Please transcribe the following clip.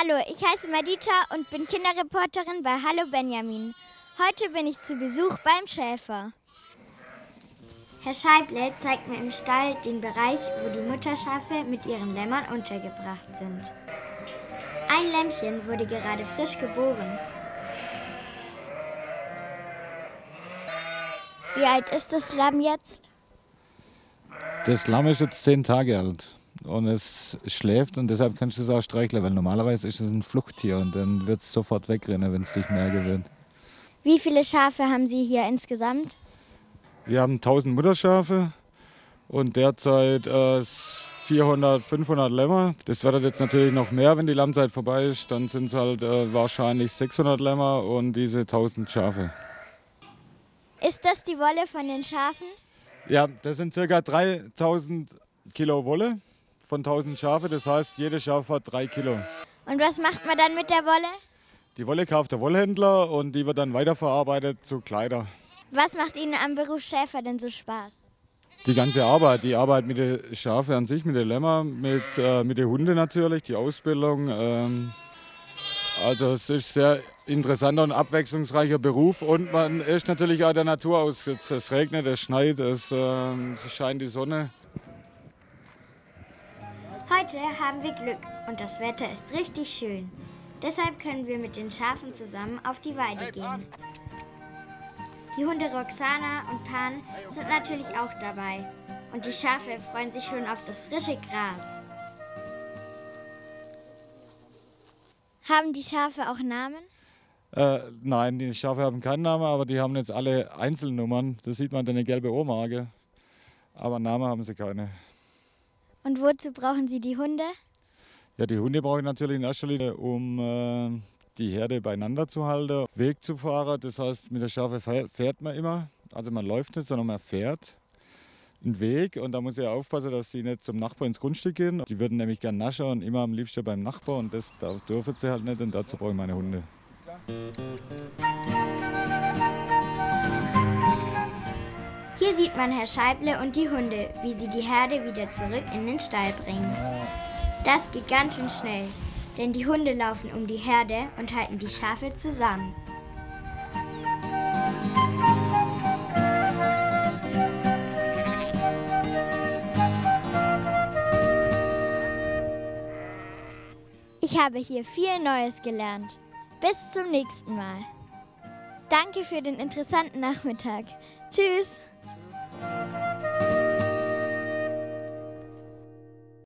Hallo, ich heiße Madita und bin Kinderreporterin bei Hallo Benjamin. Heute bin ich zu Besuch beim Schäfer. Herr Scheible zeigt mir im Stall den Bereich, wo die Mutterschafe mit ihren Lämmern untergebracht sind. Ein Lämmchen wurde gerade frisch geboren. Wie alt ist das Lamm jetzt? Das Lamm ist jetzt zehn Tage alt und es schläft und deshalb kannst du es auch streicheln, weil normalerweise ist es ein Fluchttier und dann wird es sofort wegrennen, wenn es sich mehr gewöhnt. Wie viele Schafe haben Sie hier insgesamt? Wir haben 1000 Mutterschafe und derzeit äh, 400, 500 Lämmer. Das wird jetzt natürlich noch mehr, wenn die Lammzeit vorbei ist. Dann sind es halt äh, wahrscheinlich 600 Lämmer und diese 1000 Schafe. Ist das die Wolle von den Schafen? Ja, das sind ca. 3000 Kilo Wolle von 1000 Schafe. Das heißt, jedes Schaf hat 3 Kilo. Und was macht man dann mit der Wolle? Die Wolle kauft der Wollhändler und die wird dann weiterverarbeitet zu Kleider. Was macht Ihnen am Beruf Schäfer denn so Spaß? Die ganze Arbeit, die Arbeit mit den Schafen an sich, mit den Lämmern, mit, äh, mit den Hunden natürlich, die Ausbildung. Ähm, also es ist ein sehr interessanter und abwechslungsreicher Beruf und man ist natürlich auch der Natur ausgesetzt. Es regnet, es schneit, es, äh, es scheint die Sonne. Heute haben wir Glück und das Wetter ist richtig schön. Deshalb können wir mit den Schafen zusammen auf die Weide gehen. Die Hunde Roxana und Pan sind natürlich auch dabei. Und die Schafe freuen sich schon auf das frische Gras. Haben die Schafe auch Namen? Äh, nein, die Schafe haben keinen Namen, aber die haben jetzt alle Einzelnummern. Da sieht man eine gelbe Ohrmarke. Aber Namen haben sie keine. Und wozu brauchen Sie die Hunde? Ja, die Hunde brauche ich natürlich in erster Linie, um äh, die Herde beieinander zu halten, Weg zu fahren. Das heißt, mit der Schafe fährt man immer. Also man läuft nicht, sondern man fährt einen Weg. Und da muss ich aufpassen, dass sie nicht zum Nachbar ins Grundstück gehen. Die würden nämlich gern naschen und immer am liebsten beim Nachbar. Und das dürfen sie halt nicht und dazu brauche ich meine Hunde. Sieht man Herr Scheible und die Hunde, wie sie die Herde wieder zurück in den Stall bringen. Das geht ganz schön schnell, denn die Hunde laufen um die Herde und halten die Schafe zusammen. Ich habe hier viel Neues gelernt. Bis zum nächsten Mal. Danke für den interessanten Nachmittag. Tschüss. Música